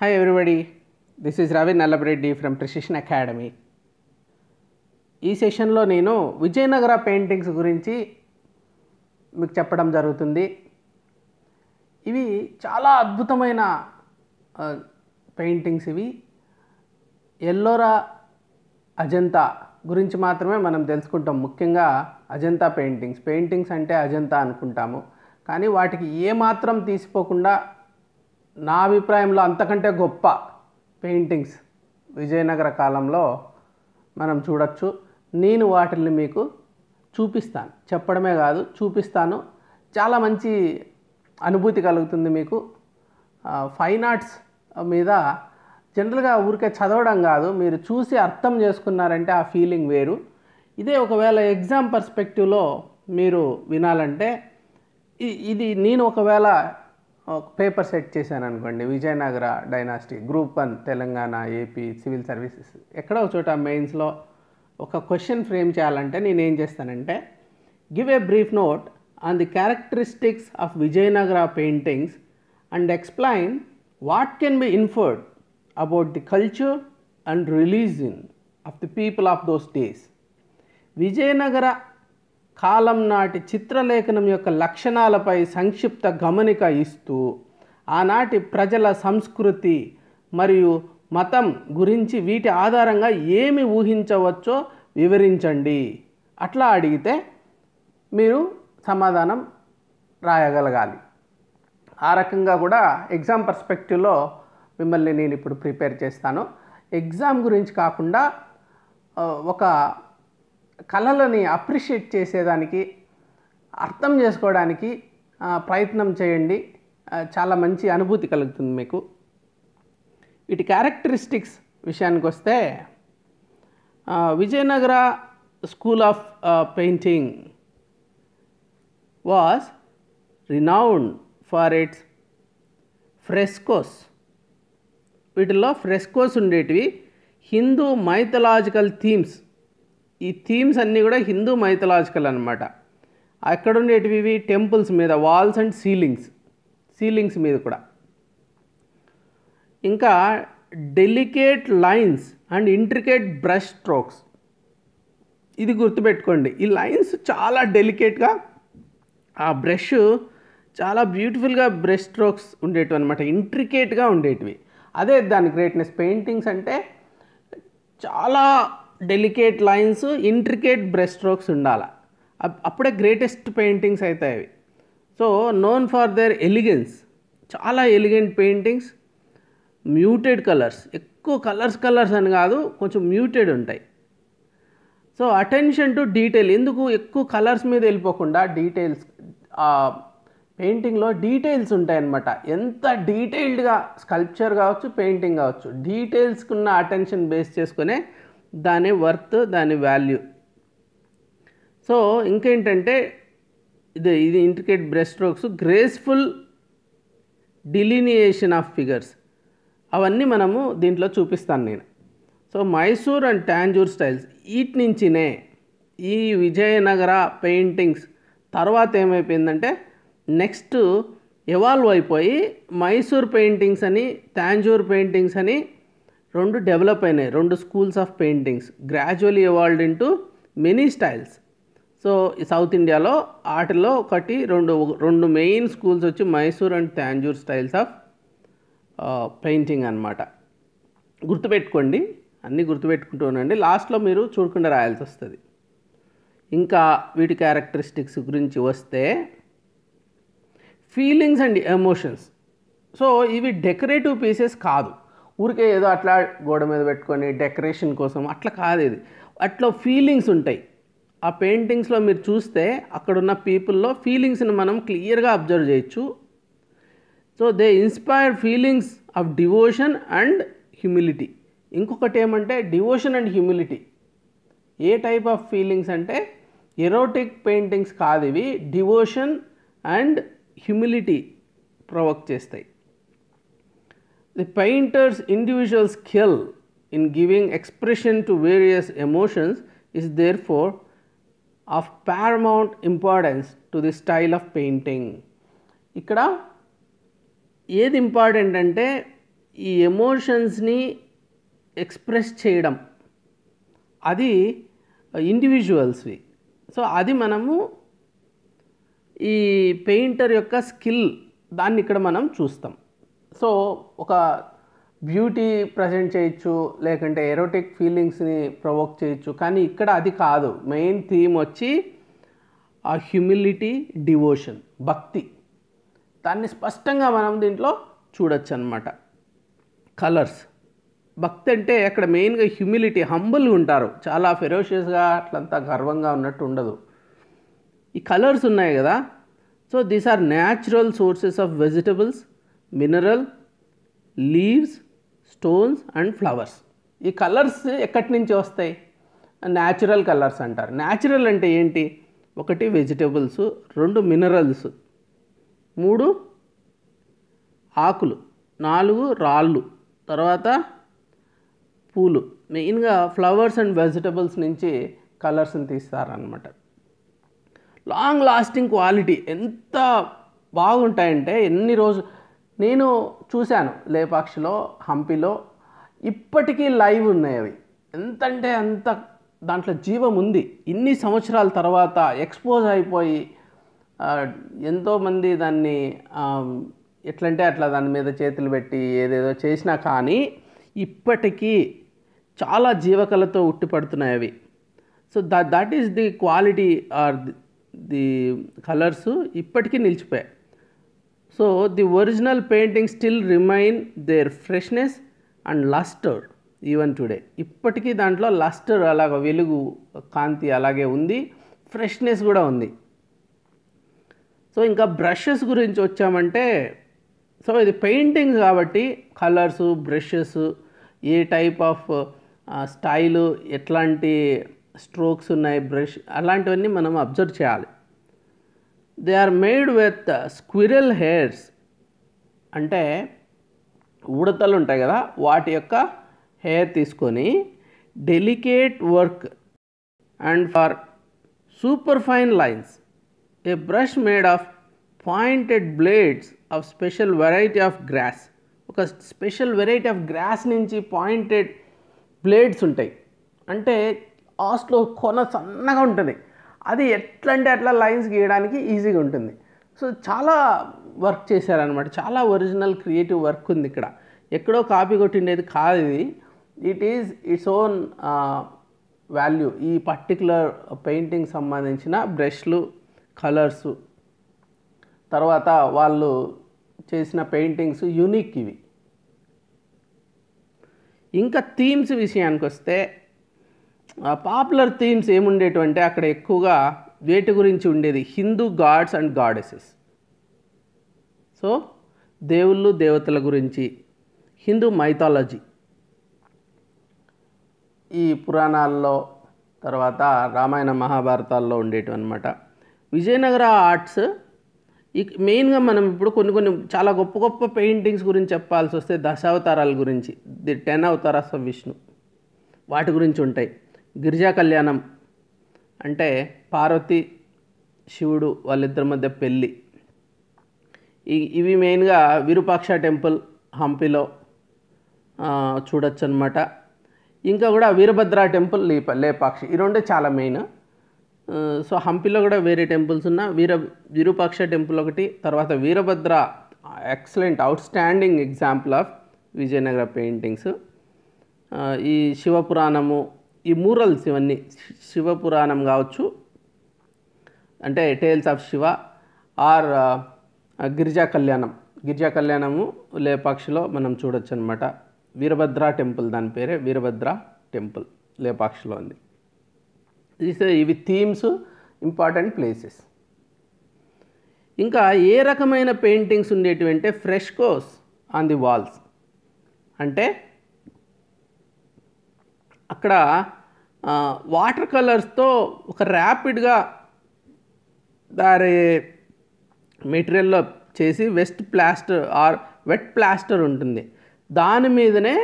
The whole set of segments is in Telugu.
Hi everybody, this is Ravi Nallabareddy from Precision academy ఈ సెషన్లో నేను విజయనగర పెయింటింగ్స్ గురించి మీకు చెప్పడం జరుగుతుంది. ఇవి చాలా అద్భుతమైన పెయింటింగ్స్ ఇవి. ఎల్లోరా అజంతా గురించి మాత్రమే మనం తెలుసుకుంటాం. ముఖ్యంగా అజంతా పెయింటింగ్స్ పెయింటింగ్స్ అంటే అజంతా అనుకుంటాము. కానీ వాటికి ఏమాత్రం తీసిపోకుండా నా అభిప్రాయంలో అంతకంటే గొప్ప పెయింటింగ్స్ విజయనగర కాలంలో మనం చూడొచ్చు. నేను వాటిని మీకు చూపిస్తాను. చెప్పడమే కాదు చూపిస్తాను. చాలా మంచి అనుభూతి కలుగుతుంది మీకు. ఫైన్ ఆర్ట్స్ మీద జనరల్గా ఊరికే చదవడం కాదు మీరు చూసి అర్థం చేసుకున్నారంటే ఆ ఫీలింగ్ వేరు. ఇదే ఒకవేళ ఎగ్జామ్ పర్స్పెక్టివ్లో మీరు వినాలంటే ఇది నేను ఒకవేళ పేపర్ సెట్ చేశాను అనుకోండి Vijayanagara dynasty group one Telangana AP civil services. ఎక్కడో చోట మెయిన్స్లో ఒక క్వశ్చన్ ఫ్రేమ్ చేయాలంటే నేను ఏం చేస్తానంటే give a brief note on the characteristics of Vijayanagara paintings and explain what can be inferred about the culture and religion of the people of those days Vijayanagara కాలం నాటి చిత్రలేఖనం యొక్క లక్షణాలపై సంక్షిప్త గమనిక ఇస్తూ ఆనాటి ప్రజల సంస్కృతి మరియు మతం గురించి వీటి ఆధారంగా ఏమి ఊహించవచ్చో వివరించండి. అట్లా అడిగితే మీరు సమాధానం రాయగలగాలి. ఆ రకంగా కూడా ఎగ్జామ్ పర్స్పెక్టివ్లో మిమ్మల్ని నేను ఇప్పుడు ప్రిపేర్ చేస్తాను. ఎగ్జామ్ గురించి కాకుండా ఒక కళలని అప్రిషియేట్ చేసేదానికి అర్థం చేసుకోవడానికి ప్రయత్నం చేయండి. చాలా మంచి అనుభూతి కలుగుతుంది మీకు. వీటి క్యారెక్టరిస్టిక్స్ విషయానికి వస్తే Vijayanagara school of painting was renowned for its frescos వీటిల్లో ఫ్రెస్కోస్ ఉండేటివి హిందూ మైథలాజికల్ థీమ్స్ ఈ థీమ్స్ అన్నీ కూడా హిందూ మైథలాజికల్ అనమాట అక్కడ ఉండేటివి ఇవి టెంపుల్స్ మీద వాల్స్ అండ్ సీలింగ్స్ సీలింగ్స్ మీద కూడా. ఇంకా delicate lines and intricate brush strokes. ఇది గుర్తుపెట్టుకోండి ఈ లైన్స్ చాలా డెలికేట్గా ఆ బ్రష్ చాలా బ్యూటిఫుల్గా బ్రష్ స్ట్రోక్స్ ఉండేటివి అనమాట ఇంట్రికేట్గా ఉండేటివి. అదే దాని గ్రేట్నెస్ పెయింటింగ్స్ అంటే చాలా delicate lines intricate brush strokes ఉండాలి అప్పుడే గ్రేటెస్ట్ పెయింటింగ్స్ అవుతాయి అవి. So known for their elegance చాలా ఎలిగెంట్ పెయింటింగ్స్ మ్యూటెడ్ కలర్స్ ఎక్కువ కలర్స్ కలర్స్ అని కాదు కొంచెం మ్యూటెడ్ ఉంటాయి. సో అటెన్షన్ టు డీటెయిల్ ఎందుకు ఎక్కువ కలర్స్ మీద వెళ్ళిపోకుండా డీటెయిల్స్ పెయింటింగ్లో డీటెయిల్స్ ఉంటాయన్నమాట. ఎంత డీటెయిల్డ్గా స్కల్ప్చర్ కావచ్చు పెయింటింగ్ కావచ్చు డీటెయిల్స్కి ఉన్న అటెన్షన్ బేస్ చేసుకునే దాని వర్త్ దాని వాల్యూ సో ఇంకేంటంటే ఇది ఇది intricate brush strokes graceful delineation of figures అవన్నీ మనము దీంట్లో చూపిస్తాను నేను. So Mysore and Tanjore styles వీటి నుంచినే ఈ విజయనగర పెయింటింగ్స్ తర్వాత ఏమైపోయిందంటే నెక్స్ట్ ఎవాల్వ్ అయిపోయి మైసూర్ పెయింటింగ్స్ అని తాంజూర్ పెయింటింగ్స్ అని రెండు డెవలప్ అయినాయి రెండు schools of paintings gradually evolved into many styles so south ఇండియాలో వాటిలో ఒకటి రెండు రెండు మెయిన్ స్కూల్స్ వచ్చి Mysore and Tanjore styles of painting అన్నమాట. గుర్తుపెట్టుకోండి అన్నీ గుర్తుపెట్టుకుంటూ ఉండండి. లాస్ట్లో మీరు చూడకుండా రాయాల్సి వస్తుంది. ఇంకా వీటి క్యారెక్టరిస్టిక్స్ గురించి వస్తే ఫీలింగ్స్ అండ్ ఎమోషన్స్ సో ఇవి డెకరేటివ్ పీసెస్ కాదు. ఊరికే ఏదో అట్లా గోడ మీద పెట్టుకొని డెకరేషన్ కోసం అట్లా కాదు ఇది. అట్లా ఫీలింగ్స్ ఉంటాయి. ఆ పెయింటింగ్స్లో మీరు చూస్తే అక్కడున్న పీపుల్లో ఫీలింగ్స్ని మనం క్లియర్గా అబ్జర్వ్ చేయొచ్చు. So they inspire feelings of devotion and humility. ఇంకొకటి ఏమంటే devotion and humility. A type of feelings అంటే ఎరోటిక్ పెయింటింగ్స్ కాదు ఇవి డివోషన్ అండ్ హ్యూమిలిటీ ప్రొవోక్ చేస్తాయి. The painters individual skill in giving expression to various emotions is therefore of of importance importance to the style of painting ఇక్కడ ఏది ఇంపార్టెంట్ అంటే ఈ ఎమోషన్స్ని ఎక్స్ప్రెస్ చేయడం. అది ఇండివిజువల్స్వి సో అది మనము ఈ పెయింటర్ యొక్క స్కిల్ దాన్ని ఇక్కడ మనం చూస్తాం. సో ఒక బ్యూటీ ప్రజెంట్ చేయొచ్చు లేకుంటే ఎరోటిక్ ఫీలింగ్స్ని ప్రొవోక్ చేయొచ్చు. కానీ ఇక్కడ అది కాదు. మెయిన్ థీమ్ వచ్చి ఆ హ్యూమిలిటీ డివోషన్ భక్తి. దాన్ని స్పష్టంగా మనం దీంట్లో చూడొచ్చు అనమాట కలర్స్. భక్తి అంటే అక్కడ మెయిన్గా హ్యూమిలిటీ హంబుల్గా ఉంటారు. చాలా ఫెరోషియస్గా అట్లంతా గర్వంగా ఉన్నట్టు ఉండదు. ఈ కలర్స్ ఉన్నాయి కదా. So these are natural sources of vegetables. Mineral leaves stones and flowers ఈ కలర్స్ ఎక్కడి నుంచి వస్తాయి? న్యాచురల్ కలర్స్ అంటారు. న్యాచురల్ అంటే ఏంటి? ఒకటి వెజిటేబుల్స్ రెండు మినరల్స్ మూడు ఆకులు నాలుగు రాళ్ళు తర్వాత పూలు. మెయిన్గా ఫ్లవర్స్ అండ్ వెజిటబుల్స్ నుంచి కలర్స్ని తీస్తారనమాట లాంగ్ లాస్టింగ్ క్వాలిటీ ఎంత బాగుంటాయంటే ఎన్ని రోజు నేను చూశాను లేపాక్షిలో హంపిలో. ఇప్పటికీ లైవ్ ఉన్నాయి అవి. ఎంతంటే అంత దాంట్లో జీవం ఉంది. ఇన్ని సంవత్సరాల తర్వాత ఎక్స్పోజ్ అయిపోయి ఎంతోమంది దాన్ని ఎట్లంటే అట్లా దాని మీద చేతులు పెట్టి ఏదేదో చేసినా కానీ ఇప్పటికీ చాలా జీవకలతో ఉట్టిపడుతున్నాయి అవి. So the that is the quality are the colours ఇప్పటికీ నిలిచిపోయాయి. So the original painting still remain their freshness and lustre even today ఇప్పటికీ దాంట్లో లస్టర్ అలాగ వెలుగు కాంతి అలాగే ఉంది ఫ్రెష్నెస్ కూడా ఉంది. సో ఇంకా బ్రషెస్ గురించి వచ్చామంటే సో ఇది పెయింటింగ్ కాబట్టి colours brushes A type of style ఎట్లాంటి స్ట్రోక్స్ ఉన్నాయి బ్రష్ అలాంటివన్నీ మనం అబ్జర్వ్ చేయాలి. They are made with squirrel hairs అంటే ఉడతలు ఉంటాయి కదా వాటి యొక్క హెయిర్ తీసుకొని delicate work and for super fine lines a brush made of pointed blades of special variety of grass ఒక స్పెషల్ వెరైటీ ఆఫ్ గ్రాస్ నుంచి పాయింటెడ్ బ్లేడ్స్ ఉంటాయి. అంటే లాస్ట్లో కొన సన్నగా ఉంటుంది. అది ఎట్లా అంటే అట్లా లైన్స్ గీయడానికి ఈజీగా ఉంటుంది. సో చాలా వర్క్ చేశారనమాట చాలా ఒరిజినల్ క్రియేటివ్ వర్క్ ఉంది ఇక్కడ. ఎక్కడో కాపీ కొట్టిండేది కాదు ఇది. It is its own value ఈ పర్టికులర్ పెయింటింగ్ సంబంధించిన బ్రష్లు కలర్స్ తర్వాత వాళ్ళు చేసిన పెయింటింగ్స్ యూనిక్ ఇవి. ఇంకా థీమ్స్ విషయానికి వస్తే పాపులర్ థీమ్స్ ఏముండేటువంటి అక్కడ ఎక్కువగా వేటి గురించి ఉండేది. Hindu gods and goddesses. So దేవుళ్ళు దేవతల గురించి. హిందూ మైథాలజీ ఈ పురాణాల్లో తర్వాత రామాయణ మహాభారతాల్లో ఉండేటివి అనమాట విజయనగర ఆర్ట్స్ ఈ మెయిన్గా మనం ఇప్పుడు కొన్ని కొన్ని చాలా గొప్ప గొప్ప పెయింటింగ్స్ గురించి చెప్పాల్సి వస్తే దశావతారాల గురించి. The ten avatars of Vishnu. వాటి గురించి ఉంటాయి. గిరిజా కళ్యాణం అంటే పార్వతి శివుడు వాళ్ళిద్దరి మధ్య పెళ్ళి. ఇవి మెయిన్గా విరూపాక్ష టెంపుల్ హంపిలో చూడొచ్చు అనమాట ఇంకా కూడా వీరభద్ర టెంపుల్ లేప లేపాక్షి. ఈ రెండే చాలా మెయిన్. సో హంపిలో కూడా వేరే టెంపుల్స్ ఉన్న వీర విరూపాక్ష టెంపుల్ ఒకటి తర్వాత Veerabhadra excellent outstanding example of Vijayanagara paintings. ఈ శివపురాణము ఈ మూరల్స్ ఇవన్నీ శివపురాణం కావచ్చు అంటే tales of Shiva or Girija Kalyanam. Girija Kalyanamu లేపాక్షిలో మనం చూడొచ్చు అనమాట వీరభద్ర టెంపుల్ దాని పేరే వీరభద్ర టెంపుల్ లేపాక్షిలో ఉంది. ఇవి థీమ్స్ ఇంపార్టెంట్ ప్లేసెస్ ఇంకా ఏ రకమైన పెయింటింగ్స్ ఉండేటివి అంటే ఫ్రెష్కోస్ ఆన్ ది వాల్స్ అంటే అక్కడ వాటర్ కలర్స్తో ఒక ర్యాపిడ్గా దాని మెటీరియల్లో చేసి west plaster or wet plaster ఉంటుంది. దాని మీదనే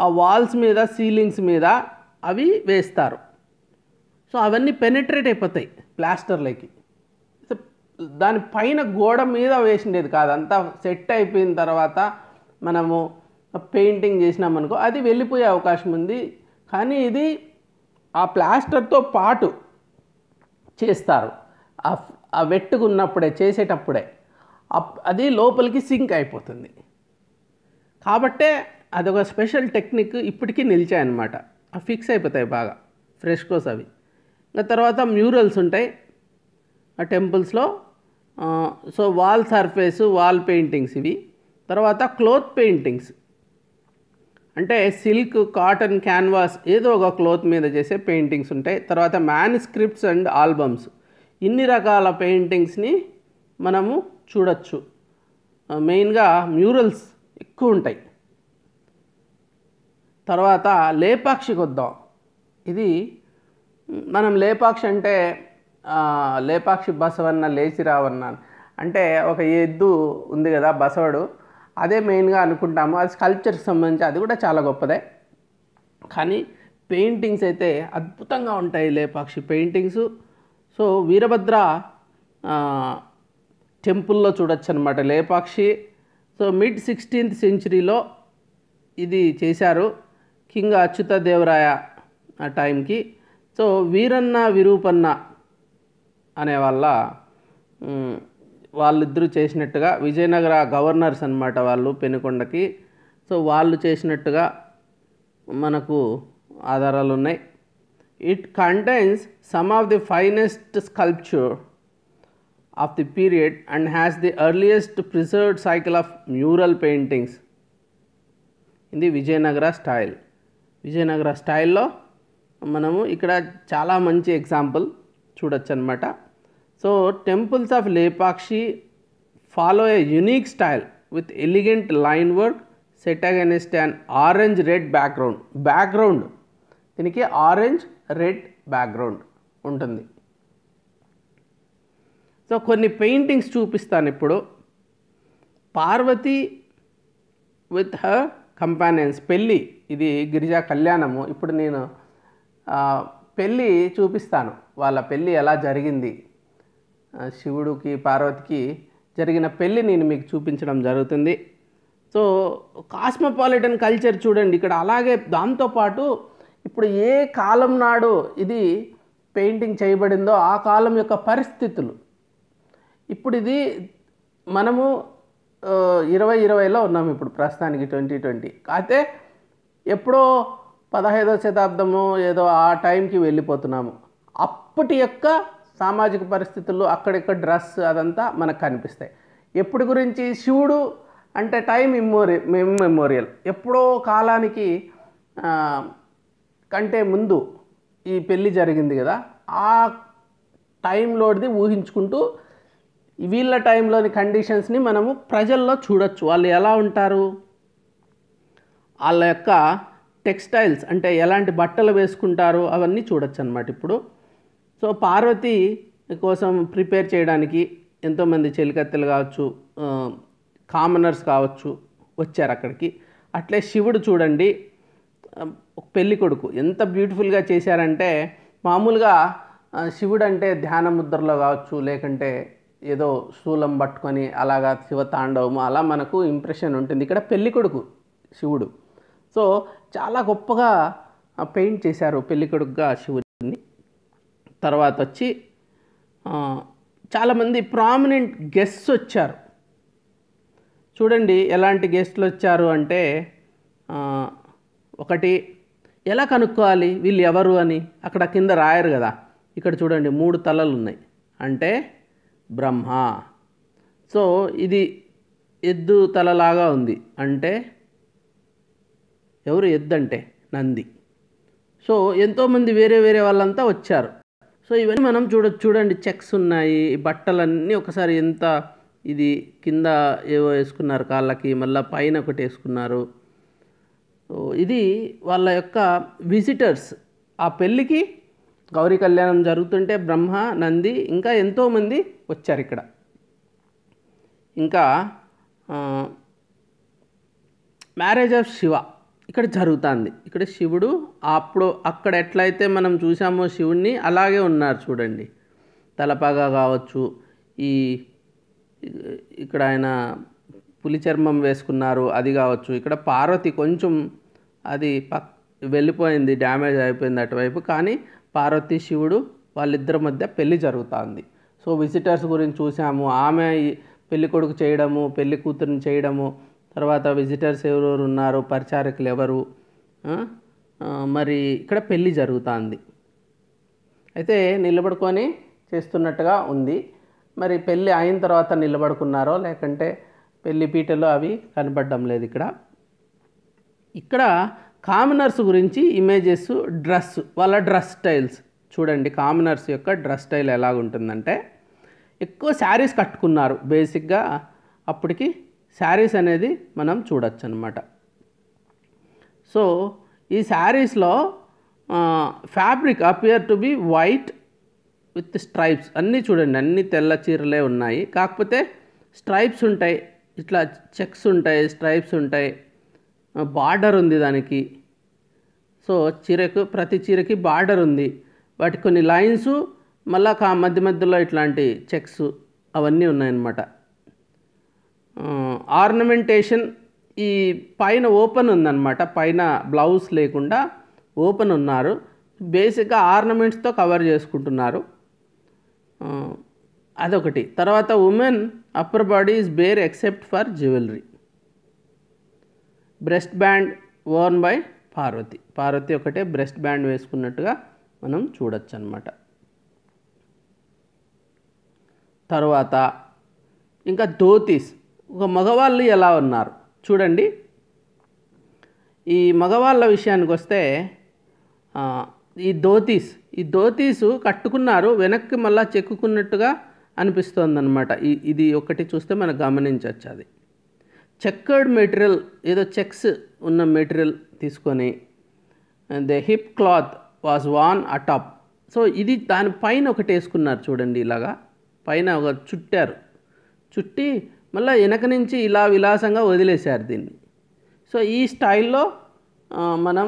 ఆ వాల్స్ మీద సీలింగ్స్ మీద అవి వేస్తారు. సో అవన్నీ పెనిట్రేట్ అయిపోతాయి ప్లాస్టర్లకి. దాని పైన గోడ మీద వేసిండేది కాదు. అంతా సెట్ అయిపోయిన తర్వాత మనము పెయింటింగ్ చేసినామనుకో అది వెళ్ళిపోయే అవకాశం ఉంది. కానీ ఇది ఆ ప్లాస్టర్తో పాటు చేస్తారు. ఆ- ఆ వెట్టుకున్నప్పుడే చేసేటప్పుడే. అప్- అది లోపలికి సింక్ అయిపోతుంది. కాబట్టే అదొక స్పెషల్ టెక్నిక్ ఇప్పటికీ నిలిచాయన్నమాట. అవి ఫిక్స్ అయిపోతాయి బాగా ఫ్రెష్కోస్ అవి. ఇంకా తర్వాత మ్యూరల్స్ ఉంటాయి. ఆ టెంపుల్స్లో so wall surface wall paintings ఇవి. తర్వాత క్లోత్ పెయింటింగ్స్. అంటే సిల్క్ కాటన్ క్యాన్వాస్ ఏదో ఒక క్లోత్ మీద చేసే పెయింటింగ్స్ ఉంటాయి. తర్వాత మ్యాన్స్క్రిప్ట్స్ అండ్ ఆల్బమ్స్. ఇన్ని రకాల పెయింటింగ్స్ని మనము చూడొచ్చు. మెయిన్గా మ్యూరల్స్ ఎక్కువ ఉంటాయి. తర్వాత లేపాక్షికి వద్దాం. ఇది మనం లేపాక్షి అంటే లేపాక్షి బసవన్న లేచి అంటే ఒక ఎద్దు ఉంది కదా బసవడు. అదే మెయిన్గా అనుకుంటాము. అది స్కల్ప్చర్కి సంబంధించి అది కూడా చాలా గొప్పదే. కానీ పెయింటింగ్స్ అయితే అద్భుతంగా ఉంటాయి లేపాక్షి పెయింటింగ్స్. సో వీరభద్ర టెంపుల్లో చూడొచ్చు అనమాట లేపాక్షి సో మిడ్ సిక్స్టీన్త్ సెంచురీలో ఇది చేశారు కింగ్ అచ్యుత దేవరాయ ఆ టైంకి. సో వీరన్న విరూపన్న అనే వాళ్ళ వాళ్ళిద్దరూ చేసినట్టుగా విజయనగర గవర్నర్స్ అన్నమాట వాళ్ళు పెనుకొండకి. సో వాళ్ళు చేసినట్టుగా మనకు ఆధారాలు ఉన్నాయి. It contains some of the finest sculpture of the period and has the earliest preserved cycle of mural paintings ఇది విజయనగర స్టైల్ విజయనగర స్టైల్లో మనము ఇక్కడ చాలా మంచి ఎగ్జాంపుల్ చూడొచ్చు అనమాట so temples of Lepakshi follow a unique style with elegant line work set against and orange red background background దీనికి ఆరెంజ్ రెడ్ బ్యాక్గ్రౌండ్ ఉంటుంది. సో కొన్ని పెయింటింగ్స్ చూపిస్తాను ఇప్పుడు. పార్వతి విత్ హర్ కంపానియన్స్ పెళ్ళి. ఇది గిరిజా కళ్యాణము. ఇప్పుడు నేను పెళ్ళి చూపిస్తాను. వాళ్ళ పెళ్ళి ఎలా జరిగింది? శివుడికి పార్వతికి జరిగిన పెళ్ళి నేను మీకు చూపించడం జరుగుతుంది. సో కాస్మోపాలిటన్ కల్చర్ చూడండి ఇక్కడ అలాగే దాంతోపాటు ఇప్పుడు ఏ కాలం నాడు ఇది పెయింటింగ్ చేయబడిందో ఆ కాలం యొక్క పరిస్థితులు. ఇప్పుడు ఇది మనము ఇరవై ఇరవైలో ఉన్నాము ఇప్పుడు ప్రస్తుతానికి ట్వంటీ ట్వంటీ. అయితే ఎప్పుడో పదహైదో శతాబ్దము ఏదో ఆ టైంకి వెళ్ళిపోతున్నాము. అప్పటి యొక్క సామాజిక పరిస్థితుల్లో అక్కడిక్కడ డ్రెస్ అదంతా మనకు కనిపిస్తాయి. ఎప్పుడు గురించి? శివుడు అంటే టైం ఇమ్మోరి మెమోరియల్ ఎప్పుడో కాలానికి కంటే ముందు ఈ పెళ్ళి జరిగింది కదా ఆ టైంలోది ఊహించుకుంటూ వీళ్ళ టైంలోని కండిషన్స్ని మనము ప్రజల్లో చూడొచ్చు. వాళ్ళు ఎలా ఉంటారు? వాళ్ళ యొక్క టెక్స్టైల్స్ అంటే ఎలాంటి బట్టలు వేసుకుంటారు అవన్నీ చూడొచ్చు అనమాట ఇప్పుడు. సో పార్వతి కోసం ప్రిపేర్ చేయడానికి ఎంతోమంది చెలికత్తెలు కావచ్చు కామనర్స్ కావచ్చు వచ్చారు అక్కడికి. అట్లే శివుడు చూడండి ఆ, పెళ్ళి కొడుకు. ఎంత బ్యూటిఫుల్గా చేశారంటే మామూలుగా శివుడు అంటే ధ్యాన ముద్రలో కావచ్చు లేకంటే ఏదో శూలం పట్టుకొని అలాగా శివ తాండవము అలా మనకు ఇంప్రెషన్ ఉంటుంది. ఇక్కడ పెళ్ళి కొడుకు శివుడు. సో చాలా గొప్పగా పెయింట్ చేశారు పెళ్ళి కొడుకుగా శివుడు. తర్వాత వచ్చి చాలామంది ప్రామినెంట్ గెస్ట్స్ వచ్చారు. చూడండి ఎలాంటి గెస్ట్లు వచ్చారు అంటే ఒకటి ఎలా కనుక్కోవాలి వీళ్ళు ఎవరు అని? అక్కడ కింద రాయరు కదా. ఇక్కడ చూడండి మూడు తలలు ఉన్నాయి అంటే బ్రహ్మ. సో ఇది ఎద్దు తలలాగా ఉంది. అంటే ఎవరు ఎద్దు అంటే నంది. సో ఎంతోమంది వేరే వేరే వాళ్ళంతా వచ్చారు. సో ఇవన్నీ మనం చూడ చూడండి. చెక్స్ ఉన్నాయి ఈ బట్టలన్నీ ఒకసారి ఎంత ఇది కింద ఏవో వేసుకున్నారు కాళ్ళకి మళ్ళీ పైన ఒకటి వేసుకున్నారు. ఇది వాళ్ళ యొక్క విజిటర్స్ ఆ పెళ్ళికి గౌరీ కళ్యాణం జరుగుతుంటే బ్రహ్మ నంది ఇంకా ఎంతోమంది వచ్చారు ఇక్కడ. ఇంకా మ్యారేజ్ ఆఫ్ శివ. ఇక్కడ జరుగుతుంది. ఇక్కడ శివుడు అప్పుడు అక్కడ ఎట్లయితే మనం చూసామో శివుణ్ణి అలాగే ఉన్నారు చూడండి. తలపగా కావచ్చు ఈ ఇక్కడ ఆయన పులి చర్మం వేసుకున్నారు అది కావచ్చు. ఇక్కడ పార్వతి కొంచెం అది పక్ వెళ్ళిపోయింది డ్యామేజ్ అయిపోయింది అటువైపు. కానీ పార్వతి శివుడు వాళ్ళిద్దరి మధ్య పెళ్ళి జరుగుతుంది. సో విజిటర్స్ గురించి చూసాము ఆమె ఈ పెళ్ళి కొడుకు చేయడము పెళ్ళి కూతురుని చేయడము తర్వాత విజిటర్స్ ఎవరెవరు ఉన్నారు పరిచారకులు ఎవరు మరి ఇక్కడ పెళ్ళి జరుగుతుంది. అయితే నిలబడుకొని చేస్తున్నట్టుగా ఉంది. మరి పెళ్ళి అయిన తర్వాత నిలబడుకున్నారో లేకంటే పెళ్ళి పీటలు అవి కనపడడం లేదు ఇక్కడ. ఇక్కడ కామనర్స్ గురించి ఇమేజెస్ డ్రెస్ వాళ్ళ డ్రెస్ స్టైల్స్. చూడండి కామనర్స్ యొక్క డ్రెస్ స్టైల్ ఎలాగుంటుందంటే ఎక్కువ శారీస్ కట్టుకున్నారు బేసిక్గా అప్పటికి శారీస్ అనేది మనం చూడొచ్చు అనమాట సో ఈ శారీస్లో fabric appear to be white with stripes. అన్నీ చూడండి అన్ని తెల్ల చీరలే ఉన్నాయి. కాకపోతే స్ట్రైప్స్ ఉంటాయి ఇట్లా చెక్స్ ఉంటాయి స్ట్రైప్స్ ఉంటాయి బార్డర్ ఉంది దానికి. సో చీరకు ప్రతి చీరకి బార్డర్ ఉంది. వాటి కొన్ని లైన్స్ మళ్ళా కా మధ్య మధ్యలో ఇట్లాంటి చెక్స్ అవన్నీ ఉన్నాయన్నమాట. ఆర్నమెంటేషన్ ఈ పైన ఓపెన్ ఉందన్నమాట. పైన బ్లౌజ్ లేకుండా ఓపెన్ ఉన్నారు. బేసిక్గా ఆర్నమెంట్స్తో కవర్ చేసుకుంటున్నారు. అదొకటి. తర్వాత women upper body is bare except for jewellery. Breast band worn by Parvati. Parvati ఒకటే బ్రెస్ట్ బ్యాండ్ వేసుకున్నట్టుగా మనం చూడొచ్చు అనమాట తర్వాత ఇంకా ధోతీస్. ఒక మగవాళ్ళు ఎలా ఉన్నారు? చూడండి. ఈ మగవాళ్ళ విషయానికి వస్తే ఈ ధోతీస్ ఈ ధోతీసు కట్టుకున్నారు వెనక్కి మళ్ళా చెక్కుకున్నట్టుగా అనిపిస్తుంది అనమాట ఇది ఒకటి చూస్తే మనం గమనించవచ్చు అది. చెక్కర్డ్ మెటీరియల్ ఏదో చెక్స్ ఉన్న మెటీరియల్ తీసుకొని the hip cloth was worn atop so ఇది దానిపైన ఒకటి వేసుకున్నారు చూడండి ఇలాగా. పైన ఒక చుట్టారు. చుట్టి మళ్ళీ వెనక నుంచి ఇలా విలాసంగా వదిలేశారు దీన్ని. సో ఈ స్టైల్లో మనం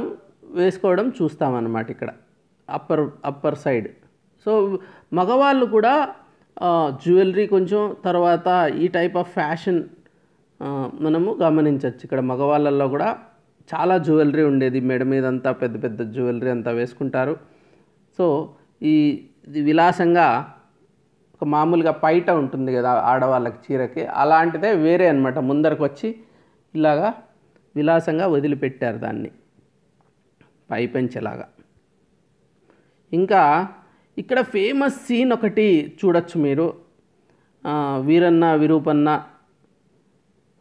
వేసుకోవడం చూస్తామన్నమాట ఇక్కడ. Upper upper side. సో మగవాళ్ళు కూడా జ్యువెలరీ కొంచెం తర్వాత ఈ టైప్ ఆఫ్ ఫ్యాషన్ మనము గమనించవచ్చు ఇక్కడ మగవాళ్ళల్లో కూడా చాలా జ్యువెలరీ ఉండేది. మెడ మీద అంతా పెద్ద పెద్ద జ్యువెలరీ అంతా వేసుకుంటారు. సో ఈ విలాసంగా ఒక మామూలుగా పైట ఉంటుంది కదా ఆడవాళ్ళకి చీరకి అలాంటిదే వేరే అనమాట ముందరకు వచ్చి ఇలాగా విలాసంగా వదిలిపెట్టారు దాన్ని. పై పెంచేలాగా ఇంకా ఇక్కడ ఫేమస్ సీన్ ఒకటి చూడొచ్చు మీరు. వీరన్న విరూపన్న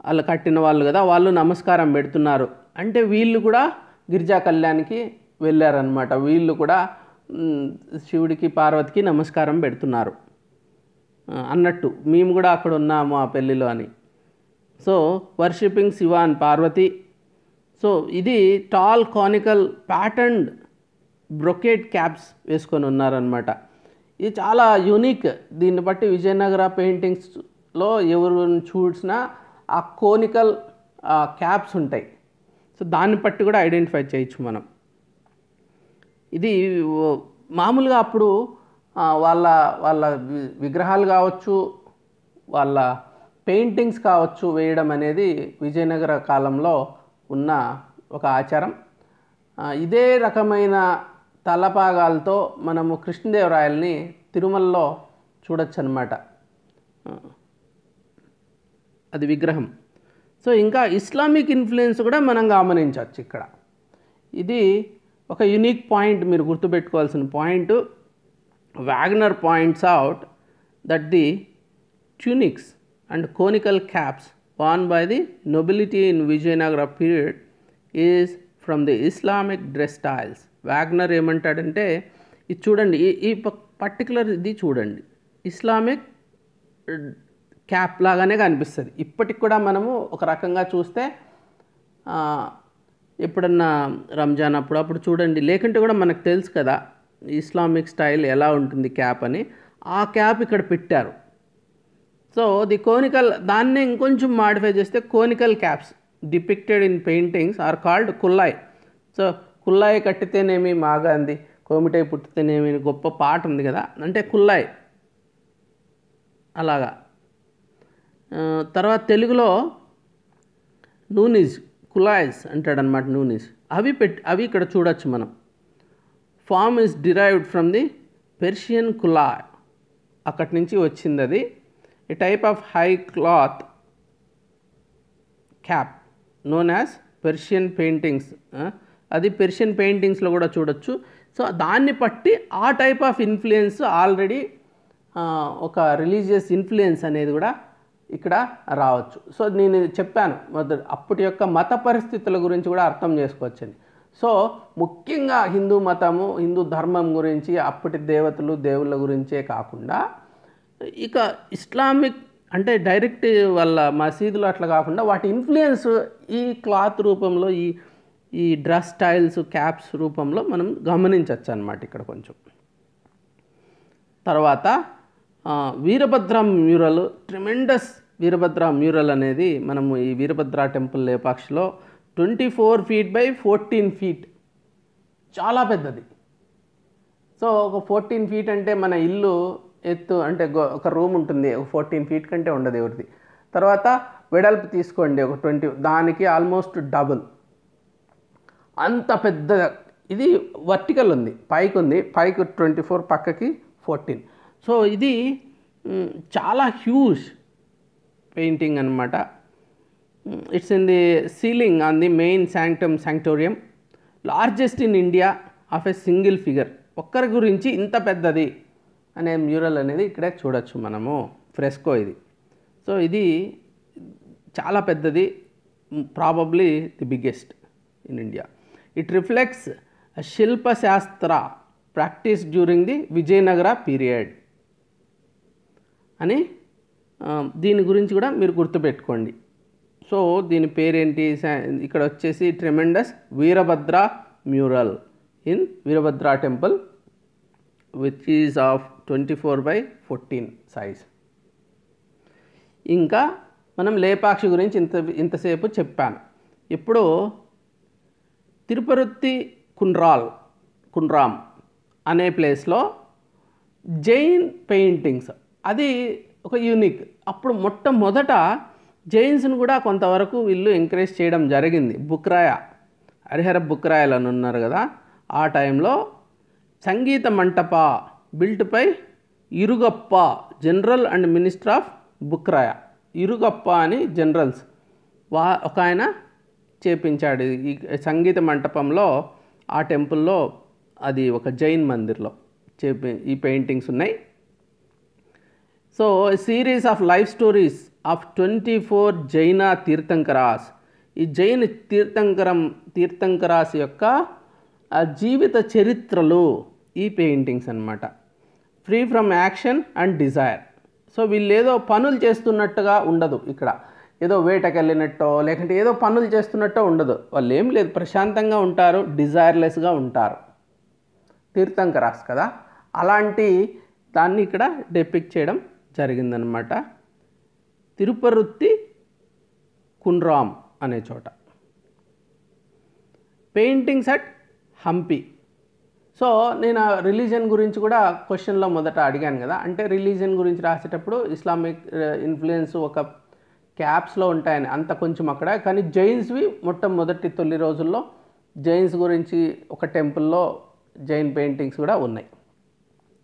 వాళ్ళు కట్టిన వాళ్ళు కదా వాళ్ళు నమస్కారం పెడుతున్నారు. అంటే వీళ్ళు కూడా గిరిజా కళ్యాణ్కి వెళ్ళారనమాట వీళ్ళు కూడా శివుడికి పార్వతికి నమస్కారం పెడుతున్నారు. అన్నట్టు మేము కూడా అక్కడ ఉన్నాము ఆ పెళ్ళిలో అని. So worshipping Shiva and Parvati so ఇది tall conical patterned brocade caps వేసుకొని ఉన్నారనమాట ఇది చాలా యూనిక్ దీన్ని బట్టి విజయనగర పెయింటింగ్స్లో ఎవరు చూసినా ఆ కోనికల్ క్యాప్స్ ఉంటాయి. సో దాన్ని బట్టి కూడా ఐడెంటిఫై చేయొచ్చు మనం. ఇది మామూలుగా అప్పుడు వాళ్ళ వాళ్ళ వి- విగ్రహాలు కావచ్చు వాళ్ళ పెయింటింగ్స్ కావచ్చు వేయడం అనేది విజయనగర కాలంలో ఉన్న ఒక ఆచారం. ఇదే రకమైన తలపాగాలతో మనము కృష్ణదేవరాయల్ని తిరుమలలో చూడొచ్చు అనమాట అది విగ్రహం. సో ఇంకా ఇస్లామిక్ ఇన్ఫ్లుయెన్స్ కూడా మనం గమనించవచ్చు ఇక్కడ. ఇది ఒక యునిక్ పాయింట్ మీరు గుర్తుపెట్టుకోవాల్సిన point. Wagner points out that the tunics and conical caps worn by the nobility in Vijayanagara period is from the Islamic dress styles Wagner ఏమంటాడంటే ఇది చూడండి ఈ ఈ పర్టికులర్ ఇది చూడండి. ఇస్లామిక్ క్యాప్ uh, లాగానే కనిపిస్తుంది. ఇప్పటికి కూడా మనము ఒక రకంగా చూస్తే ఎప్పుడన్నా రంజాన్ అప్పుడు అప్పుడు చూడండి. లేకుంటే కూడా మనకు తెలుసు కదా ఇస్లామిక్ స్టైల్ ఎలా ఉంటుంది క్యాప్ అని ఆ క్యాప్ ఇక్కడ పెట్టారు. సో ది కోనికల్ దాన్ని ఇంకొంచెం మాడిఫై చేస్తే conical caps depicted in paintings are called కుల్లాయ్. So కుల్లాయి కట్టితేనేమి మాగాంది కోమిటై పుట్టితేనేమి అని గొప్ప పాట ఉంది కదా అంటే కుల్లాయి. అలాగా. తర్వాత తెలుగులో నూనిజ్ కులాయిస్ అంటాడనమాట నూనిజ్. అవి పెట్ అవి ఇక్కడ చూడొచ్చు మనం. Form is derived from the Persian కులా అక్కడి నుంచి వచ్చింది అది. A type of high cloth cap known as Persian paintings అది పెర్షియన్ పెయింటింగ్స్లో కూడా చూడొచ్చు. సో దాన్ని బట్టి ఆ టైప్ ఆఫ్ ఇన్ఫ్లుయెన్స్ ఆల్రెడీ ఒక రిలీజియస్ ఇన్ఫ్లుయెన్స్ అనేది కూడా ఇక్కడ రావచ్చు. సో నేను చెప్పాను అప్పటి యొక్క మత పరిస్థితుల గురించి కూడా అర్థం చేసుకోవచ్చని. సో ముఖ్యంగా హిందూ మతము హిందూ ధర్మం గురించి అప్పటి దేవతలు దేవుళ్ళ గురించే కాకుండా ఇక ఇస్లామిక్ అంటే డైరెక్ట్ వాళ్ళ మసీదులు అట్లా కాకుండా వాటి ఇన్ఫ్లుయెన్స్ ఈ క్లాత్ రూపంలో ఈ ఈ డ్రెస్ స్టైల్స్ క్యాప్స్ రూపంలో మనం గమనించవచ్చు అనమాట ఇక్కడ కొంచెం. తర్వాత Veerabhadra mural tremendous Veerabhadra mural అనేది మనము ఈ Veerabhadra temple లేపాక్షిలో twenty four feet by fourteen feet. చాలా పెద్దది. సో ఒక ఫోర్టీన్ ఫీట్ అంటే మన ఇల్లు ఎత్తు అంటే గో- ఒక రూమ్ ఉంటుంది. ఒక ఫోర్టీన్ ఫీట్ కంటే ఉండదు ఎవరిది. తర్వాత వెడల్పు తీసుకోండి. ఒక ట్వంటీ దానికి ఆల్మోస్ట్ డబుల్. అంత పెద్ద ఇది వర్టికల్ ఉంది. పైకి ఉంది. పైకి ట్వంటీ ఫోర్ పక్కకి ఫోర్టీన్. సో ఇది చాలా హ్యూజ్ పెయింటింగ్ అనమాట it's in the ceiling on the main sanctum sanctorum largest in India of a single figure. ఒక్కరి గురించి ఇంత పెద్దది అనే మ్యూరల్ అనేది ఇక్కడే చూడొచ్చు మనము ఫ్రెస్కో ఇది. సో ఇది చాలా పెద్దది probably the biggest in India it reflects Shilpashastra practice during the Vijayanagara period అని దీని గురించి కూడా మీరు గుర్తుపెట్టుకోండి. సో దీని పేరేంటి? ఇక్కడ వచ్చేసి tremendous Veerabhadra mural in Veerabhadra temple which is of twenty four by fourteen size ఇంకా మనం లేపాక్షి గురించి ఇంత ఇంతసేపు చెప్పాను. ఇప్పుడు తిరుపతి కుండ్రాల్ కుండ్రామ్ అనే ప్లేస్లో జైన్ పెయింటింగ్స్ అది ఒక యూనిక్ అప్పుడు మొట్టమొదట జైన్స్ను కూడా కొంతవరకు వీళ్ళు ఎంకరేజ్ చేయడం జరిగింది. బుక్రాయ హరిహర బుక్రాయలు అని ఉన్నారు కదా ఆ టైంలో Sangeeta Mantapa built by Iruguppa general and minister of Bukkaraya Iruguppa అని జనరల్స్ వా ఒక ఆయన చేపించాడు. ఈ సంగీత మంటపంలో ఆ టెంపుల్లో అది ఒక జైన్ మందిర్లో చేపి ఈ పెయింటింగ్స్ ఉన్నాయి. So series of life stories of twenty four Jaina Tirthankaras. ఈ జైన తీర్థంకరం తీర్థంకరాస్ యొక్క ఆ జీవిత చరిత్రలు ఈ పెయింటింగ్స్ అన్నమాట. Free from action and desire so వీళ్ళు ఏదో పనులు చేస్తున్నట్టుగా ఉండదు ఇక్కడ. ఏదో వేటకి వెళ్ళినట్టో లేకుంటే ఏదో పనులు చేస్తున్నట్టో ఉండదు. వాళ్ళు ఏం లేదు ప్రశాంతంగా ఉంటారు డిజైర్లెస్గా ఉంటారు. తీర్థంకరాస్ కదా? అలాంటి దాన్ని ఇక్కడ డెపిక్ చేయడం జరిగిందనమాట తిరుపరుత్తి కుండ్రామ్ అనే చోట. Paintings at Hampi. సో నేను రిలీజన్ గురించి కూడా క్వశ్చన్లో మొదట అడిగాను కదా. అంటే రిలీజన్ గురించి రాసేటప్పుడు ఇస్లామిక్ ఇన్ఫ్లుయెన్స్ ఒక క్యాప్స్లో ఉంటాయని అంత కొంచెం అక్కడ. కానీ జైన్స్వి మొట్టమొదటి తొలి రోజుల్లో జైన్స్ గురించి ఒక టెంపుల్లో జైన్ పెయింటింగ్స్ కూడా ఉన్నాయి.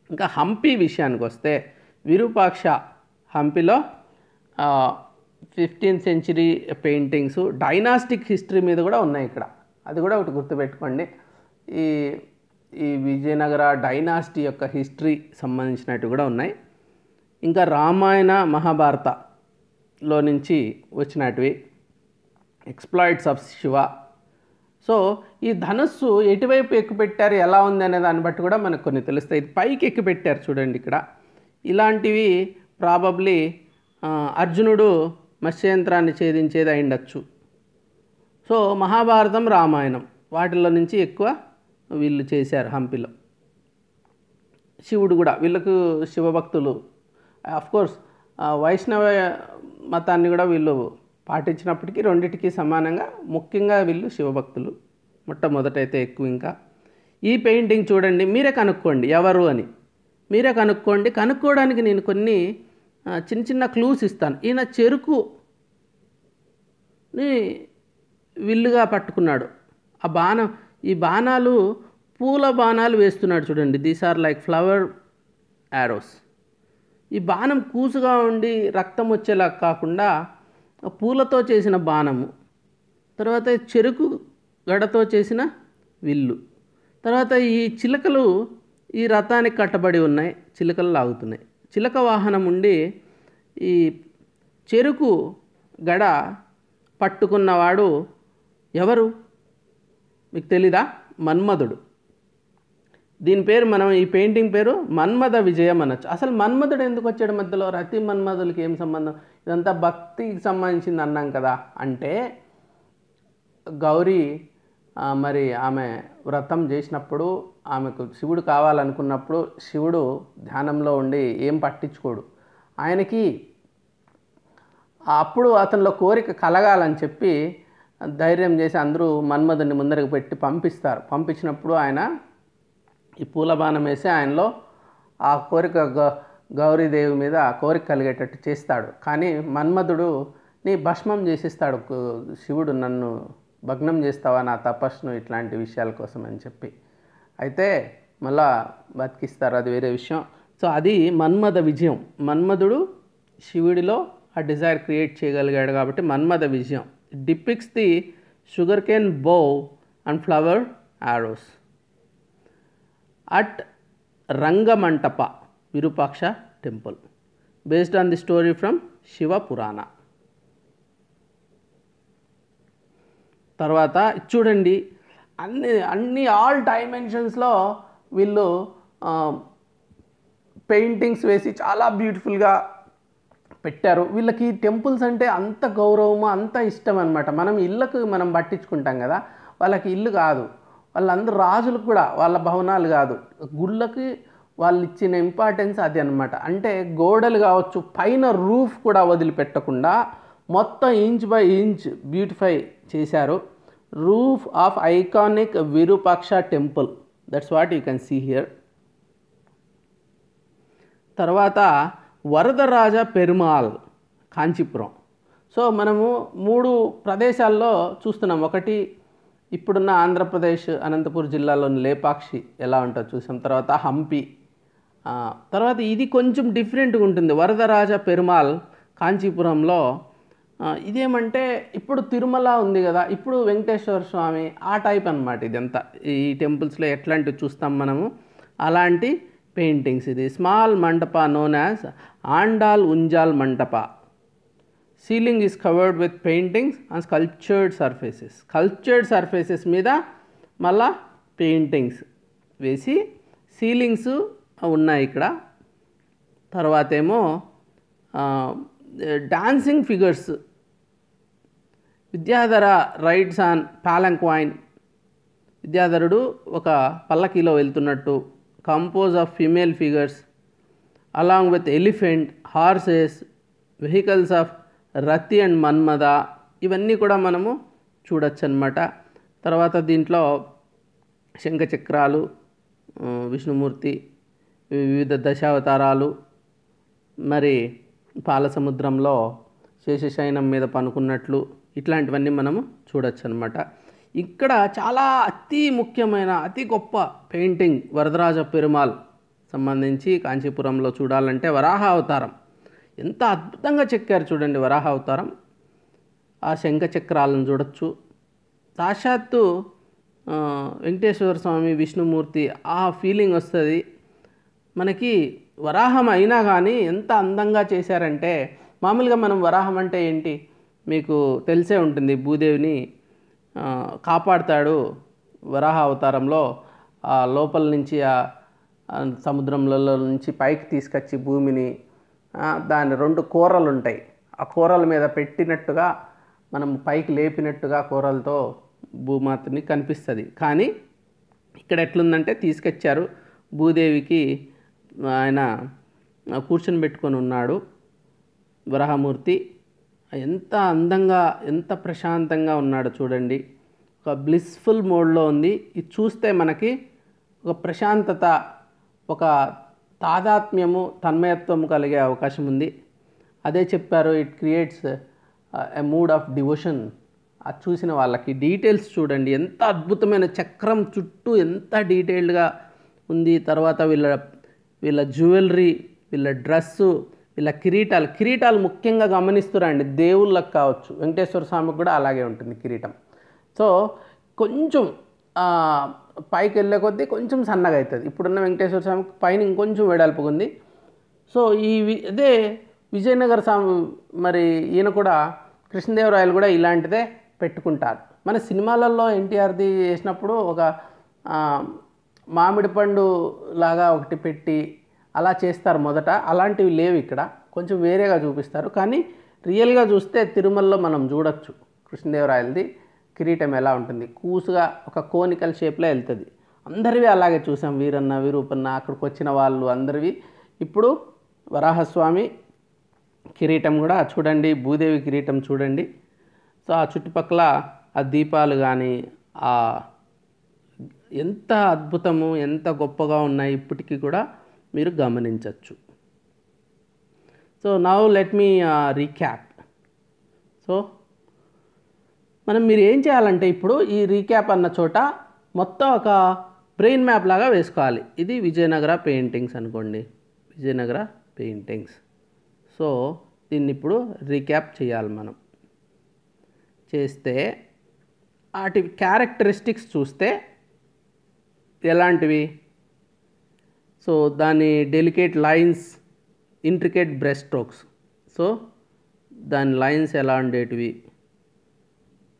ఇంకా హంపి విషయానికి వస్తే Virupaksha హంపిలో fifteenth century paintings dynastic history మీద కూడా ఉన్నాయి ఇక్కడ. అది కూడా ఒకటి గుర్తుపెట్టుకోండి. ఈ ఈ విజయనగర డైనాసిటీ యొక్క హిస్టరీ సంబంధించినట్టు కూడా ఉన్నాయి. ఇంకా రామాయణ మహాభారతలో నుంచి వచ్చినటివి. Exploits of Shiva. సో ఈ ధనస్సు ఎటువైపు ఎక్కుపెట్టారు ఎలా ఉంది అనే దాన్ని బట్టి కూడా మనకు కొన్ని తెలుస్తాయి. పైకి ఎక్కిపెట్టారు చూడండి ఇక్కడ. ఇలాంటివి ప్రాబబ్లీ అర్జునుడు మత్స్యంత్రాన్ని ఛేదించేది అయిండొచ్చు. సో మహాభారతం రామాయణం. వాటిల్లో నుంచి ఎక్కువ వీళ్ళు చేశారు హంపిలో. శివుడు కూడా వీళ్ళకు శివభక్తులు. కోర్స్ వైష్ణవ మతాన్ని కూడా వీళ్ళు పాటించినప్పటికీ రెండిటికి సమానంగా ముఖ్యంగా వీళ్ళు శివభక్తులు. మొట్టమొదటైతే ఎక్కువ ఇంకా. ఈ పెయింటింగ్ చూడండి మీరే కనుక్కోండి ఎవరు అని. మీరే కనుక్కోండి. కనుక్కోవడానికి నేను కొన్ని చిన్న చిన్న క్లూస్ ఇస్తాను. ఈయన చెరుకుని విల్లుగా పట్టుకున్నాడు. ఆ బాణం ఈ బాణాలు పూల బాణాలు వేస్తున్నాడు చూడండి. These are like flower arrows ఈ బాణం కూసుగా ఉండి రక్తం వచ్చేలా కాకుండా పూలతో చేసిన బాణము. తర్వాత చెరుకు గడతో చేసిన విల్లు. తర్వాత ఈ చిలకలు ఈ రథానికి కట్టబడి ఉన్నాయి. చిలకలు లాగుతున్నాయి. చిలక వాహనం ఉండి ఈ చెరుకు గడ పట్టుకున్నవాడు ఎవరు? మీకు తెలీదా? మన్మధుడు. దీని పేరు మనం ఈ పెయింటింగ్ పేరు మన్మథ విజయం అనొచ్చు. అసలు మన్మధుడు ఎందుకు వచ్చాడు మధ్యలో? రతి మన్మధులకి ఏం సంబంధం? ఇదంతా భక్తికి సంబంధించింది అన్నాం కదా. అంటే గౌరీ మరి ఆమె వ్రతం చేసినప్పుడు ఆమెకు శివుడు కావాలనుకున్నప్పుడు శివుడు ధ్యానంలో ఉండి ఏం పట్టించుకోడు. ఆయనకి అప్పుడు అతనిలో కోరిక కలగాలని చెప్పి ధైర్యం చేసి అందరూ మన్మధుని ముందరకు పెట్టి పంపిస్తారు. పంపించినప్పుడు ఆయన ఈ పూల బాణం వేసి ఆయనలో ఆ కోరిక గ గౌరీదేవి మీద కోరిక కలిగేటట్టు చేస్తాడు. కానీ మన్మధుడు నీ భస్మం చేసిస్తాడు శివుడు నన్ను భగ్నం చేస్తావా నా తపస్సును? ఇట్లాంటి విషయాల కోసం అని చెప్పి. అయితే మళ్ళా బతికిస్తారు అది వేరే విషయం. సో అది మన్మథ విజయం. మన్మధుడు శివుడిలో ఆ డిజైర్ క్రియేట్ చేయగలిగాడు కాబట్టి Manmatha Vijayam. Depicts the sugar cane bow and flower arrows at Rangamantapa Virupaksha temple based on the story from Shiva Purana తర్వాత చూడండి. అన్ని అన్ని ఆల్ డైమెన్షన్స్లో వీళ్ళు పెయింటింగ్స్ వేసి చాలా బ్యూటిఫుల్గా పెట్టారు. వీళ్ళకి టెంపుల్స్ అంటే అంత గౌరవము అంత ఇష్టం అనమాట మనం ఇళ్ళకు మనం పట్టించుకుంటాం కదా వాళ్ళకి ఇల్లు కాదు. వాళ్ళందరూ రాజులు కూడా వాళ్ళ భవనాలు కాదు. గుళ్ళకి వాళ్ళు ఇచ్చిన ఇంపార్టెన్స్ అది అనమాట అంటే గోడలు కావచ్చు పైన రూఫ్ కూడా వదిలిపెట్టకుండా మొత్తం ఇంచ్ బై ఇంచ్ బ్యూటిఫై చేశారు. Roof of iconic Virupaksha temple that's what you can see here తర్వాత వరదరాజ పెరుమాల్ కాంచీపురం. సో మనము మూడు ప్రదేశాల్లో చూస్తున్నాం. ఒకటి ఇప్పుడున్న ఆంధ్రప్రదేశ్ అనంతపూర్ జిల్లాలోని లేపాక్షి. ఎలా ఉంటుందో చూసాం. తర్వాత హంపి. తర్వాత ఇది కొంచెం డిఫరెంట్గా ఉంటుంది. వరదరాజ పెరుమాల్ కాంచీపురంలో ఇదేమంటే ఇప్పుడు తిరుమల ఉంది కదా ఇప్పుడు వెంకటేశ్వర స్వామి ఆ టైప్ అన్నమాట ఇదంతా. ఈ టెంపుల్స్లో ఎట్లాంటివి చూస్తాం మనము? అలాంటి పెయింటింగ్స్ ఇది. Small mantapa known as Andal Unjal Mantapa ceiling is covered with paintings and sculptured surfaces sculptured surfaces మీద మళ్ళా పెయింటింగ్స్ వేసి సీలింగ్స్ ఉన్నాయి ఇక్కడ. తర్వాత ఏమో dancing figures Vidyadhara rides on palanquin విద్యాధరుడు ఒక పల్లకీలో వెళ్తున్నట్టు compose of female figures along with elephant horses vehicles of Rati and Manmatha ఇవన్నీ కూడా మనము చూడొచ్చు అనమాట తర్వాత దీంట్లో శంఖచక్రాలు విష్ణుమూర్తి వివిధ దశావతారాలు మరి పాలసముద్రంలో శేషశయనం మీద పనుకున్నట్లు ఇట్లాంటివన్నీ మనము చూడొచ్చు అనమాట ఇక్కడ చాలా అతి ముఖ్యమైన అతి గొప్ప పెయింటింగ్ వరదరాజ పెరుమాల్ సంబంధించి కాంచీపురంలో చూడాలంటే వరాహ అవతారం. ఎంత అద్భుతంగా చెక్కారు చూడండి వరాహ అవతారం. ఆ శంఖ చక్రాలను చూడొచ్చు. సాక్షాత్తు వెంకటేశ్వర స్వామి విష్ణుమూర్తి ఆ ఫీలింగ్ వస్తుంది. మనకి వరాహం అయినా కానీ ఎంత అందంగా చేశారంటే మామూలుగా మనం వరాహం అంటే ఏంటి? మీకు తెలిసే ఉంటుంది భూదేవిని కాపాడతాడు కాపాడుతాడు వరాహ అవతారంలో. ఆ లోపల నుంచి ఆ సముద్రంలలో నుంచి పైకి తీసుకొచ్చి భూమిని దాని రెండు కూరలు ఉంటాయి ఆ కూరల మీద పెట్టినట్టుగా మనం పైకి లేపినట్టుగా కూరలతో భూమాతని కనిపిస్తుంది. కానీ ఇక్కడ ఎట్లుందంటే తీసుకొచ్చారు భూదేవికి ఆయన కూర్చొని పెట్టుకొని ఉన్నాడు వరాహమూర్తి. ఎంత అందంగా ఎంత ప్రశాంతంగా ఉన్నాడో చూడండి. ఒక బ్లిస్ఫుల్ మోడ్లో ఉంది. ఇది చూస్తే మనకి ఒక ప్రశాంతత ఒక తాదాత్మ్యము తన్మయత్వము కలిగే అవకాశం ఉంది. అదే చెప్పారు it creates a mood of devotion అది చూసిన వాళ్ళకి డీటెయిల్స్ చూడండి. ఎంత అద్భుతమైన చక్రం చుట్టూ ఎంత డీటెయిల్డ్గా ఉంది. తర్వాత వీళ్ళ వీళ్ళ జ్యువెలరీ వీళ్ళ డ్రెస్సు ఇలా కిరీటాలు కిరీటాలు ముఖ్యంగా గమనిస్తురండి. దేవుళ్ళకి కావచ్చు వెంకటేశ్వర స్వామికి కూడా అలాగే ఉంటుంది కిరీటం. సో కొంచెం పైకి వెళ్ళే కొద్దీ కొంచెం సన్నగా అవుతుంది. ఇప్పుడున్న వెంకటేశ్వర స్వామికి పైన ఇంకొంచెం వెడల్పుగా సో ఈ వి- అదే విజయనగర స్వామి మరి ఈయన కూడా కృష్ణదేవరాయలు కూడా ఇలాంటిదే పెట్టుకుంటారు. మన సినిమాలలో ఎన్టీఆర్ది చేసినప్పుడు ఒక మామిడి పండు లాగా ఒకటి పెట్టి అలా చేస్తారు మొదట. అలాంటివి లేవు ఇక్కడ. కొంచెం వేరేగా చూపిస్తారు. కానీ రియల్గా చూస్తే తిరుమలలో మనం చూడొచ్చు కృష్ణదేవరాయలది కిరీటం ఎలా ఉంటుంది. కూసుగా ఒక కోనికల్ షేప్లో వెళ్తుంది. అందరివి అలాగే చూసాం. వీరన్న వీరూపన్న అక్కడికి వచ్చిన వాళ్ళు అందరివి. ఇప్పుడు వరాహస్వామి కిరీటం కూడా చూడండి. భూదేవి కిరీటం చూడండి. సో ఆ చుట్టుపక్కల ఆ దీపాలు కానీ ఆ ఎంత అద్భుతము ఎంత గొప్పగా ఉన్నాయి ఇప్పటికీ కూడా మీరు గమనించవచ్చు so now let me recap so మనం మీరు ఏం చేయాలంటే ఇప్పుడు ఈ రీక్యాప్ అన్న చోట మొత్తం ఒక బ్రెయిన్ మ్యాప్ లాగా వేసుకోవాలి. ఇది విజయనగర పెయింటింగ్స్ అనుకోండి. విజయనగర పెయింటింగ్స్ సో దీన్ని ఇప్పుడు రీక్యాప్ చేయాలి మనం. చేస్తే వాటి క్యారెక్టరిస్టిక్స్ చూస్తే ఎలాంటివి? సో దాని delicate lines intricate brush strokes so దాని లైన్స్ ఎలా ఉండేటివి?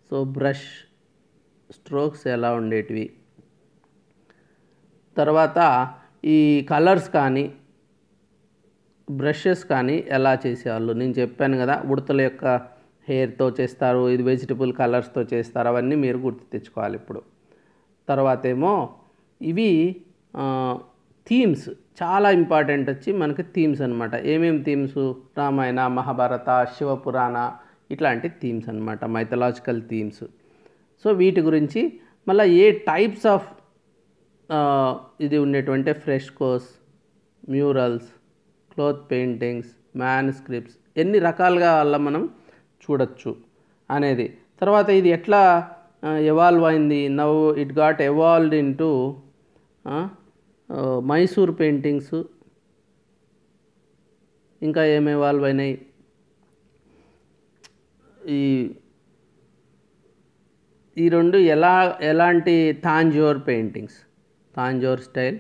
సో బ్రష్ స్ట్రోక్స్ ఎలా ఉండేటివి? తర్వాత ఈ కలర్స్ కానీ బ్రషెస్ కానీ ఎలా చేసేవాళ్ళు? నేను చెప్పాను కదా ఉడతల యొక్క హెయిర్తో చేస్తారు ఇది వెజిటబుల్ కలర్స్తో చేస్తారు అవన్నీ మీరు గుర్తు తెచ్చుకోవాలి ఇప్పుడు. తర్వాత ఏమో ఇవి థీమ్స్ చాలా ఇంపార్టెంట్ వచ్చి మనకి థీమ్స్ అనమాట ఏమేమి థీమ్స్? రామాయణ మహాభారత శివపురాణ ఇట్లాంటి థీమ్స్ అనమాట మైథలాజికల్ థీమ్స్. సో వీటి గురించి మళ్ళీ ఏ టైప్స్ ఆఫ్ ఇది ఉండేటువంటి frescoes murals cloth paintings manuscripts ఎన్ని రకాలుగా వల్ల మనం చూడొచ్చు అనేది. తర్వాత ఇది ఎట్లా ఎవాల్వ్ అయింది now it got evolved into Mysore paintings ఇంకా ఏమి ఇవాల్వ్ అయినాయి? ఈ ఈ రెండు ఎలా ఎలాంటి తాంజోర్ పెయింటింగ్స్? తాంజోర్ స్టైల్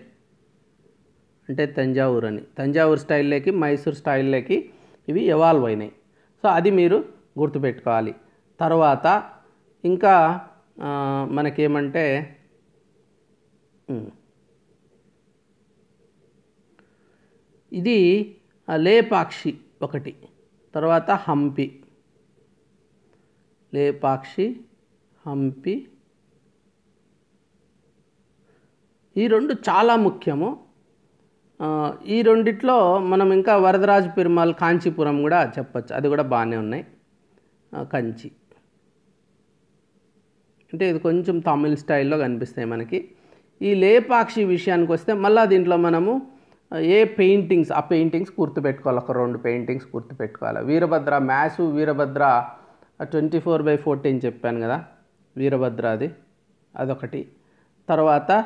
అంటే తంజావూర్ అని. తంజావూర్ స్టైల్లోకి మైసూర్ స్టైల్లోకి ఇవి ఎవాల్వ్ అయినాయి. సో అది మీరు గుర్తుపెట్టుకోవాలి. తర్వాత ఇంకా మనకేమంటే ఇది లేపాక్షి ఒకటి తర్వాత హంపి. లేపాక్షి హంపి. ఈ రెండు చాలా ముఖ్యము. ఈ రెండిట్లో మనం ఇంకా వరదరాజ పెరుమాల్ కాంచీపురం కూడా చెప్పచ్చు. అది కూడా బాగానే ఉన్నాయి. కంచి. అంటే ఇది కొంచెం తమిళ్ స్టైల్లో కనిపిస్తాయి మనకి. ఈ లేపాక్షి విషయానికి వస్తే మళ్ళీ దీంట్లో మనము ఏ పెయింటింగ్స్ ఆ పెయింటింగ్స్ గుర్తుపెట్టుకోవాలి. ఒక రెండు పెయింటింగ్స్ గుర్తుపెట్టుకోవాలి. Veerabhadra maths Veerabhadra twenty four by fourteen చెప్పాను కదా వీరభద్ర అది అదొకటి. తర్వాత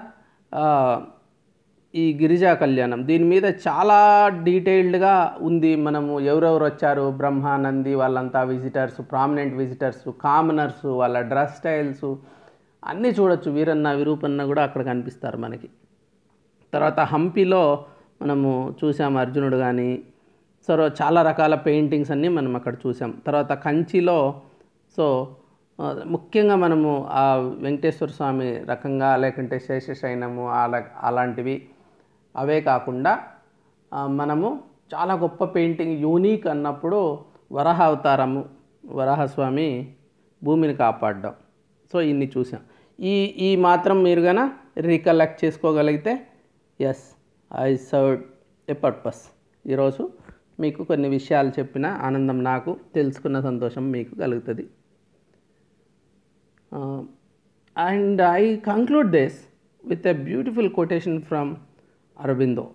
ఈ గిరిజా కళ్యాణం. దీని మీద చాలా డీటెయిల్డ్గా ఉంది. మనము ఎవరెవరు వచ్చారు? బ్రహ్మానంది వాళ్ళంతా విజిటర్స్ ప్రామినెంట్ విజిటర్స్ కామనర్స్ వాళ్ళ డ్రెస్ స్టైల్స్ అన్నీ చూడొచ్చు. వీరన్న విరూపన్న కూడా అక్కడ కనిపిస్తారు మనకి. తర్వాత హంపీలో మనము చూసాం అర్జునుడు కానీ సో చాలా రకాల పెయింటింగ్స్ అన్నీ మనం అక్కడ చూసాం. తర్వాత కంచిలో సో ముఖ్యంగా మనము ఆ వెంకటేశ్వర స్వామి రకంగా లేకుంటే శేషశైనము అలా అలాంటివి. అవే కాకుండా మనము చాలా గొప్ప పెయింటింగ్ యూనిక్ అన్నప్పుడు వరహ అవతారము వరాహస్వామి భూమిని కాపాడడం. సో ఇన్ని చూసాం. ఈ ఈ మాత్రం మీరు గన రీకలెక్ట్ చేసుకోగలిగితే yes I serve a purpose ఈరోజు మీకు కొన్ని విషయాలు చెప్పిన ఆనందం నాకు తెలుసుకున్న సంతోషం మీకు కలుగుతుంది. And I conclude this with a beautiful quotation from Aurobindo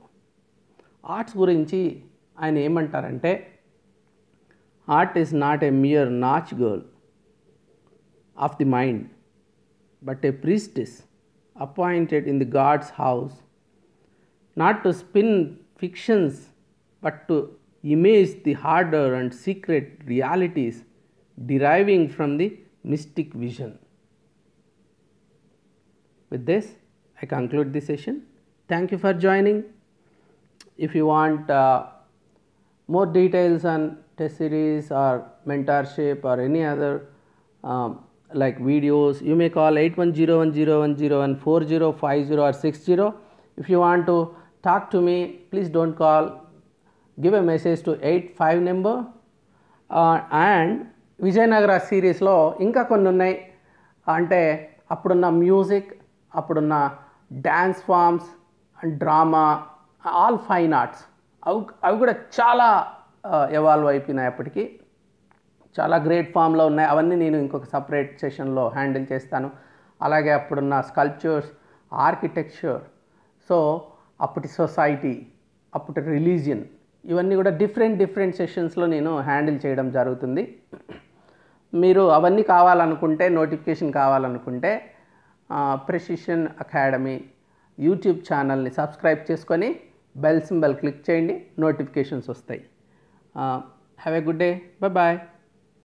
arts గురించి ఆయన ఏమంటారంటే art is not a mere nautch girl of the mind but a priestess appointed in the god's house not to spin fictions, but to image the harder and secret realities deriving from the mystic vision. With this, I conclude the session. Thank you for joining. If you want uh, more details on test series or mentorship or any other um, like videos, you may call 810101014050 or 60. If you want to talk to me, please don't call. Give a message to 85 number. Uh, number and Vijayanagara సిరీస్లో ఇంకా కొన్ని ఉన్నాయి అంటే అప్పుడున్న మ్యూజిక్ అప్పుడున్న dance forms and drama all fine arts అవి అవి కూడా చాలా uh, ఎవాల్వ్ అయిపోయినాయి అప్పటికి. చాలా గ్రేట్ ఫామ్లో ఉన్నాయి. అవన్నీ నేను ఇంకొక సపరేట్ సెషన్లో హ్యాండిల్ చేస్తాను. అలాగే అప్పుడున్న స్కల్ప్చర్స్ ఆర్కిటెక్చర్ సో అప్పటి సొసైటీ అప్పటి రిలీజియన్ ఇవన్నీ కూడా డిఫరెంట్ డిఫరెంట్ సెషన్స్లో నేను హ్యాండిల్ చేయడం జరుగుతుంది. మీరు అవన్నీ కావాలనుకుంటే నోటిఫికేషన్ కావాలనుకుంటే ప్రెసిషన్ అకాడమీ యూట్యూబ్ ఛానల్ని సబ్స్క్రైబ్ చేసుకొని బెల్ సింబల్ క్లిక్ చేయండి నోటిఫికేషన్స్ వస్తాయి. Have a good day. Bye bye.